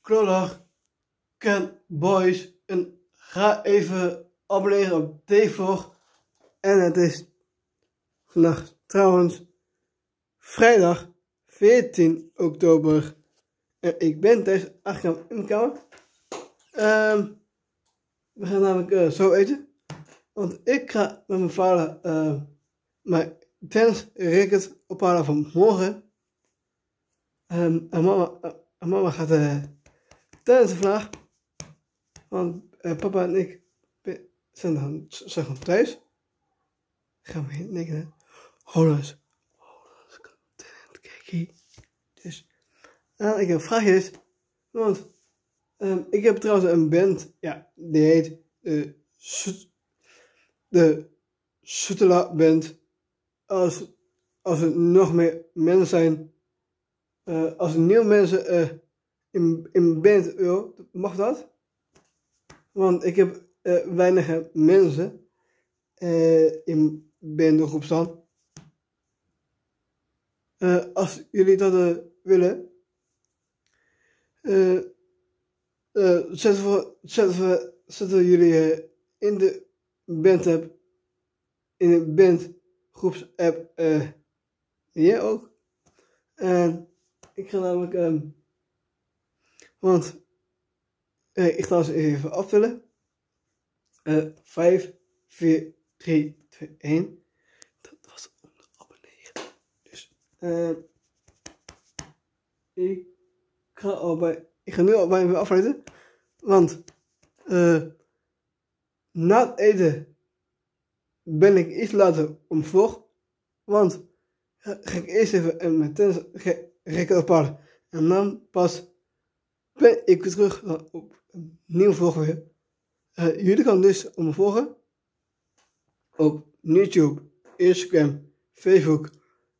Klollag, Ken Boys. En ga even abonneren op D-vlog. En het is vandaag trouwens vrijdag 14 oktober. En ik ben thuis achter in de kamer. Ehm, we gaan namelijk eh, zo eten. Want ik ga met mijn vader uh, mijn tennis racket ophalen van morgen. Um, en mama, uh, en mama gaat uh, tennissen vandaag. Want papa en ik zijn dan, zijn gewoon thuis. Gaan we heen denken. Hollands. Hollands content. Kijk. Dus. Nou, ik heb vraagjes. Want. Um, ik heb trouwens een band. Ja, die heet. Uh, de Sutela Band. Als, als er nog meer mensen zijn. Uh, als nieuwe mensen uh, in, in band wil, mag dat? Want ik heb uh, weinig mensen in bandengroep staan. als jullie dat willen, zetten, we, zetten, we, jullie in de band-app, in de bandgroeps-app, hier ook. En ik ga namelijk, um, want uh, ik ga ze even afvullen. Uh, 5, 4, 3, 2, 1. Dat was om te abonneren. Dus uh, ik ga al bij, ik ga nu al bij me afsluiten. Want uh, na het eten ben ik iets later om vlog. Want ga ik eerst even mijn tennis rekken ophalen. En dan pas ben ik weer terug op een nieuwe vlog. Uh, jullie gaan dus om me volgen op YouTube, Instagram, Facebook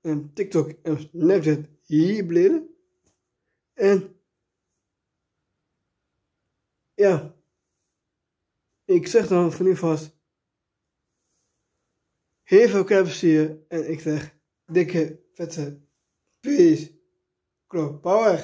en TikTok en Snapchat hier beneden. En ja, ik zeg dan van nu vast heel veel plezier en ik zeg dikke vette peace. Power.